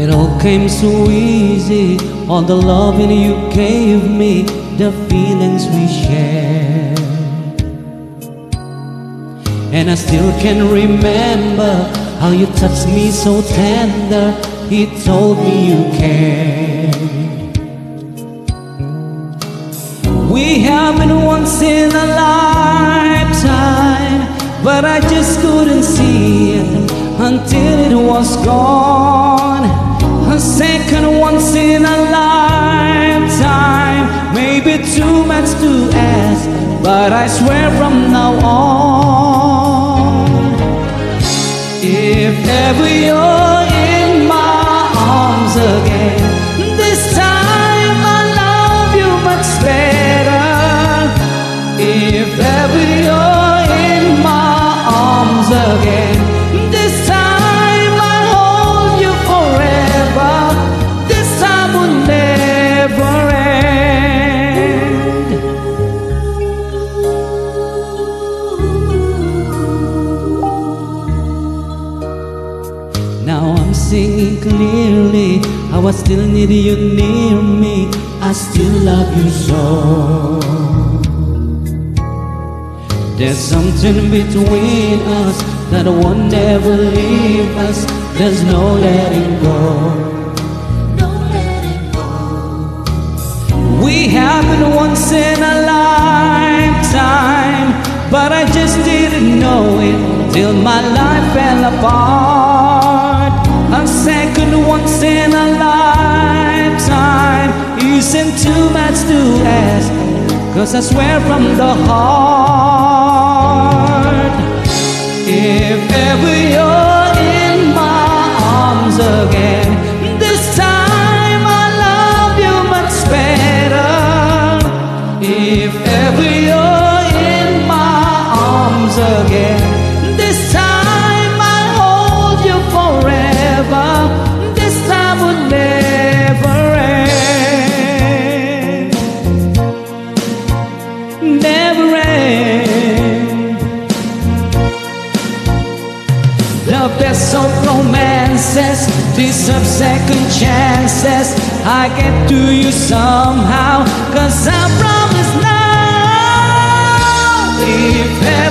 It all came so easy, all the loving you gave me, the feelings we shared. And I still can remember how you touched me so tender. He told me you care. We have been once in a lifetime, but I just couldn't see it until it was gone. Second once in a lifetime, maybe too much to ask, but I swear from now on, if ever you're I'm clearly how I still need you near me. I still love you so. There's something between us that won't ever leave us. There's no letting go. No letting go. We happened once in a lifetime, but I just didn't know it till my life fell apart. A second once in a lifetime isn't too much to ask, cause I swear from the heart. Romances deserve second chances. I get to you somehow, cause I promise now. If